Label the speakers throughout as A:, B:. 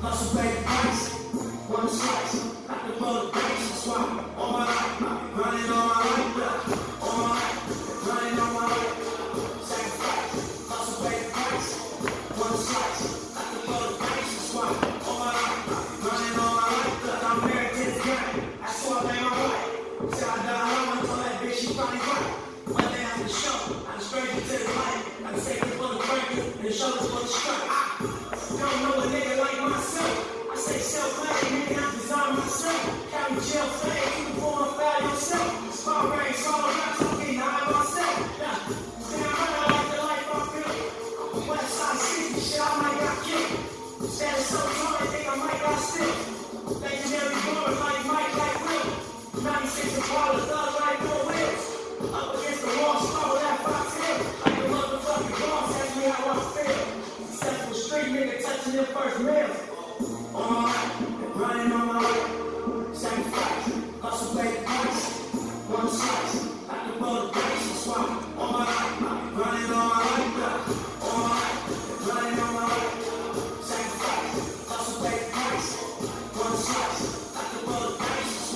A: Hustle, break, ice. One slice. I the dice. That's. All my life. Grinding all my life. All my life. Grinding all my life. Sacrifice. Hustle, break, ice. One slice. I the dice. That's. All my life. Grinding all my life. Look, I'm married to this guy. I swear I my wife. Till I die home, I that bitch she probably right. One day I'm show. I'm straight into the light. I'm taking for the break. And the show is for the. I know a nigga like myself. I say self-made, nigga, I design myself. County jail fame, you can pull my fat yourself. Spot rags, all around,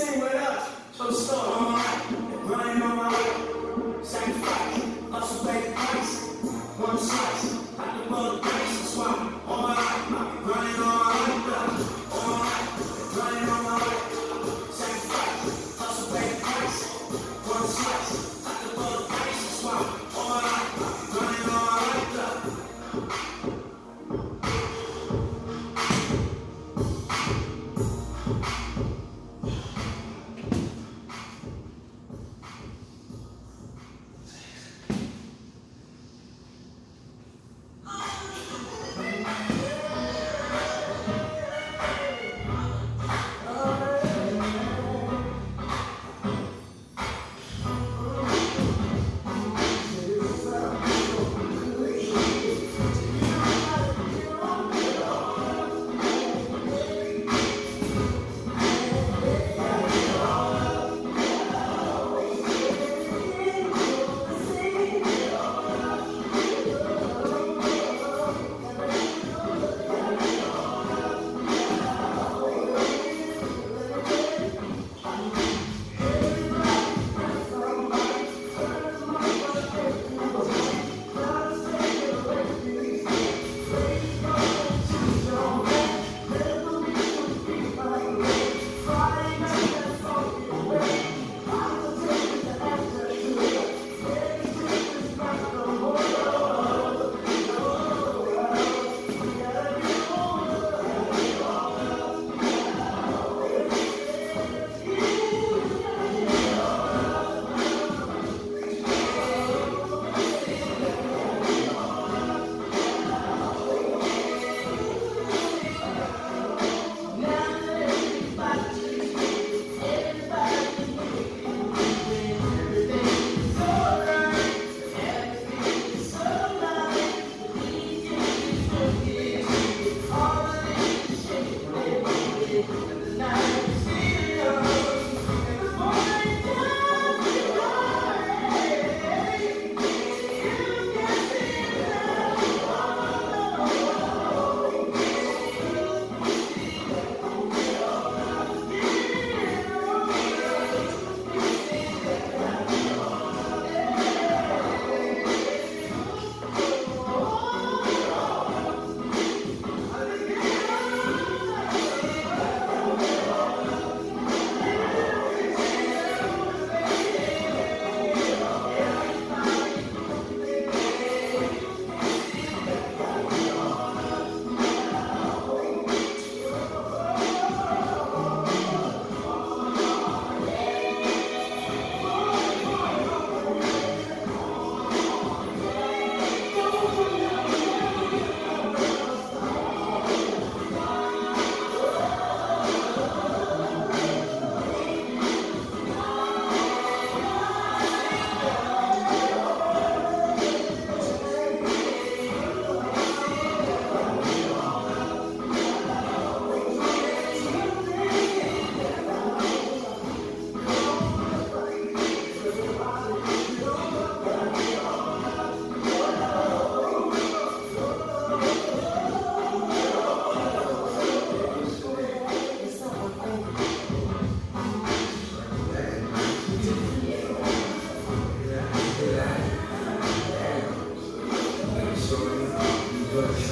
A: sing with. So start on my mind, grind my mind.
B: verse.